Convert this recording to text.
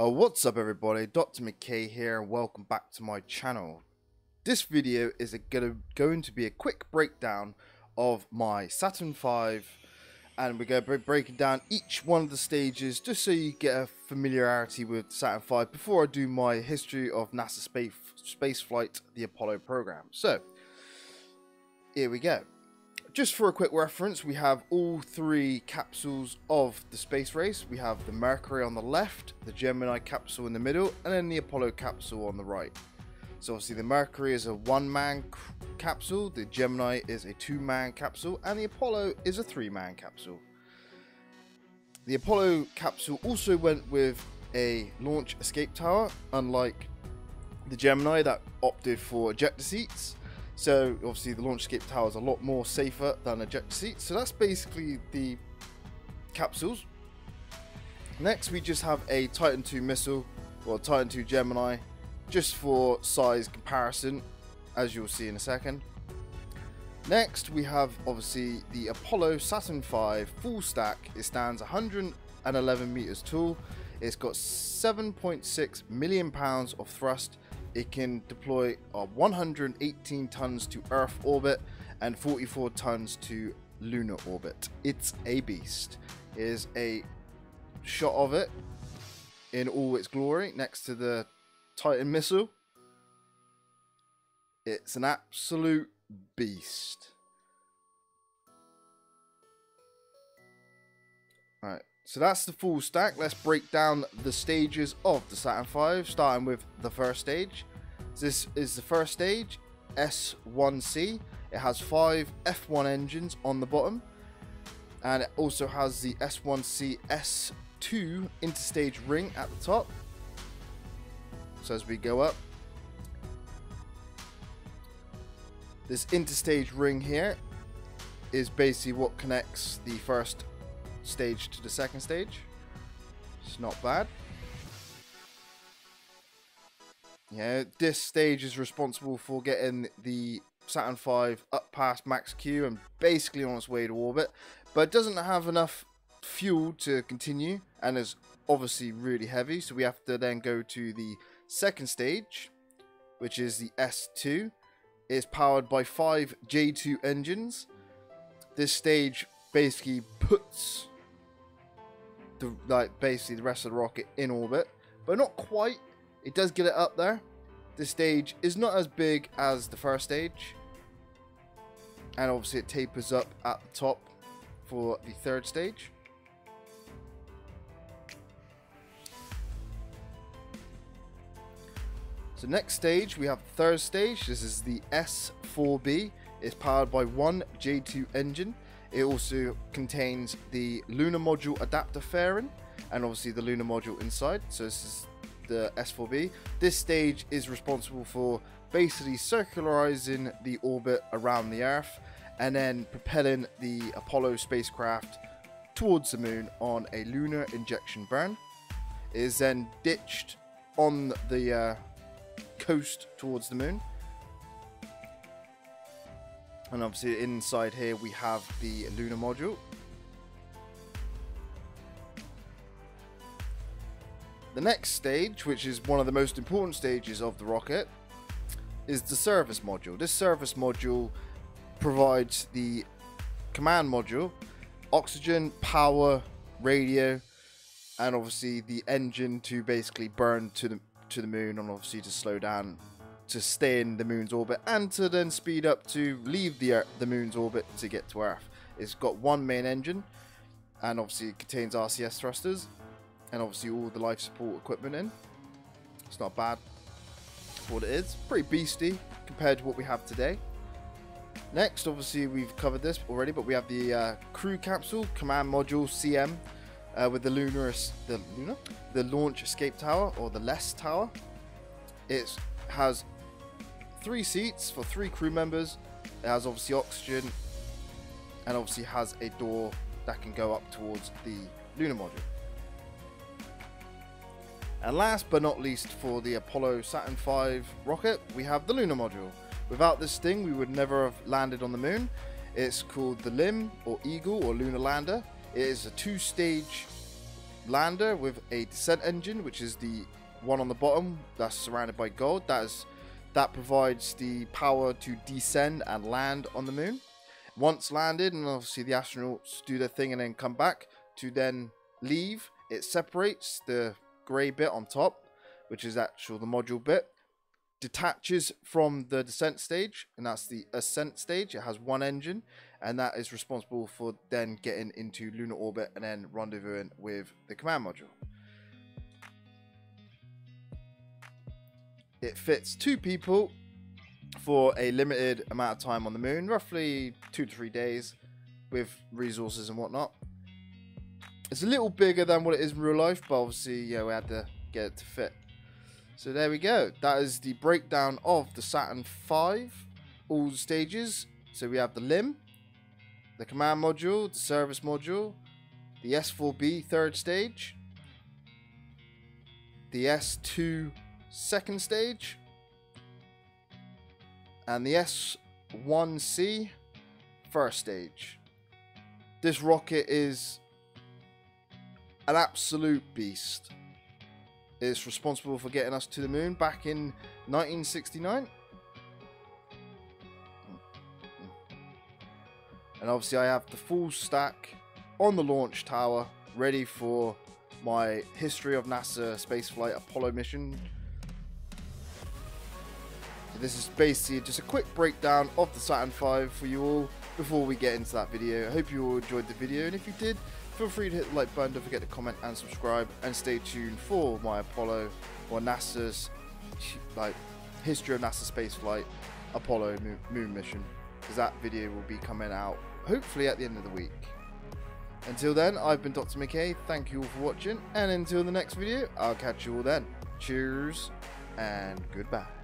Uh, what's up everybody, Dr. McKay here and welcome back to my channel. This video is gonna, going to be a quick breakdown of my Saturn V and we're going to be breaking down each one of the stages just so you get a familiarity with Saturn V before I do my history of NASA space, space flight, the Apollo program. So, here we go. Just for a quick reference, we have all three capsules of the space race. We have the Mercury on the left, the Gemini capsule in the middle, and then the Apollo capsule on the right. So obviously the Mercury is a one-man capsule, the Gemini is a two-man capsule, and the Apollo is a three-man capsule. The Apollo capsule also went with a launch escape tower, unlike the Gemini that opted for ejector seats. So obviously the launch escape tower is a lot more safer than a jet seat. So that's basically the capsules. Next we just have a Titan II missile, or Titan II Gemini, just for size comparison, as you'll see in a second. Next we have obviously the Apollo Saturn V full stack. It stands 111 meters tall. It's got 7.6 million pounds of thrust it can deploy uh, 118 tons to Earth orbit and 44 tons to lunar orbit. It's a beast. Is a shot of it in all its glory next to the Titan missile. It's an absolute beast. Alright, so that's the full stack. Let's break down the stages of the Saturn V, starting with the first stage. This is the first stage, S1C. It has five F1 engines on the bottom, and it also has the S1C S2 interstage ring at the top. So as we go up, this interstage ring here is basically what connects the first stage to the second stage. It's not bad. Yeah, this stage is responsible for getting the Saturn V up past max Q and basically on its way to orbit, but doesn't have enough fuel to continue and is obviously really heavy, so we have to then go to the second stage, which is the S2. It's powered by five J2 engines. This stage basically puts the like basically the rest of the rocket in orbit, but not quite. It does get it up there. This stage is not as big as the first stage, and obviously it tapers up at the top for the third stage. So next stage, we have the third stage. This is the S4B. It's powered by one J2 engine it also contains the lunar module adapter fairing and obviously the lunar module inside. So this is the S4B. This stage is responsible for basically circularizing the orbit around the Earth and then propelling the Apollo spacecraft towards the moon on a lunar injection burn. It is then ditched on the uh, coast towards the moon and obviously inside here we have the lunar module. The next stage, which is one of the most important stages of the rocket, is the service module. This service module provides the command module, oxygen, power, radio, and obviously the engine to basically burn to the to the moon and obviously to slow down to stay in the moon's orbit and to then speed up to leave the, Earth, the moon's orbit to get to Earth. It's got one main engine and obviously it contains RCS thrusters and obviously all the life support equipment in. It's not bad for what it is. Pretty beasty compared to what we have today. Next, obviously we've covered this already, but we have the uh, crew capsule, command module CM, uh, with the lunar, the lunar, the launch escape tower or the LES tower. It has three seats for three crew members. It has obviously oxygen and obviously has a door that can go up towards the lunar module. And last but not least for the Apollo Saturn V rocket, we have the lunar module. Without this thing, we would never have landed on the moon. It's called the LEM or Eagle or Lunar Lander. It is a two-stage lander with a descent engine, which is the one on the bottom that's surrounded by gold. That is that provides the power to descend and land on the moon. Once landed, and obviously the astronauts do their thing and then come back to then leave, it separates the grey bit on top, which is actual the module bit, detaches from the descent stage, and that's the ascent stage. It has one engine, and that is responsible for then getting into lunar orbit and then rendezvousing with the command module. It fits two people for a limited amount of time on the moon, roughly two to three days, with resources and whatnot. It's a little bigger than what it is in real life, but obviously, yeah, we had to get it to fit. So there we go. That is the breakdown of the Saturn V, all stages. So we have the LEM, the command module, the service module, the S4B third stage, the S2 second stage, and the S1C first stage. This rocket is an absolute beast. It's responsible for getting us to the moon back in 1969. And obviously I have the full stack on the launch tower ready for my History of NASA Spaceflight Apollo mission this is basically just a quick breakdown of the Saturn V for you all before we get into that video. I hope you all enjoyed the video and if you did, feel free to hit the like button, don't forget to comment and subscribe and stay tuned for my Apollo or NASA's like history of NASA spaceflight Apollo moon mission because that video will be coming out hopefully at the end of the week. Until then, I've been Dr. McKay, thank you all for watching, and until the next video, I'll catch you all then. Cheers, and goodbye.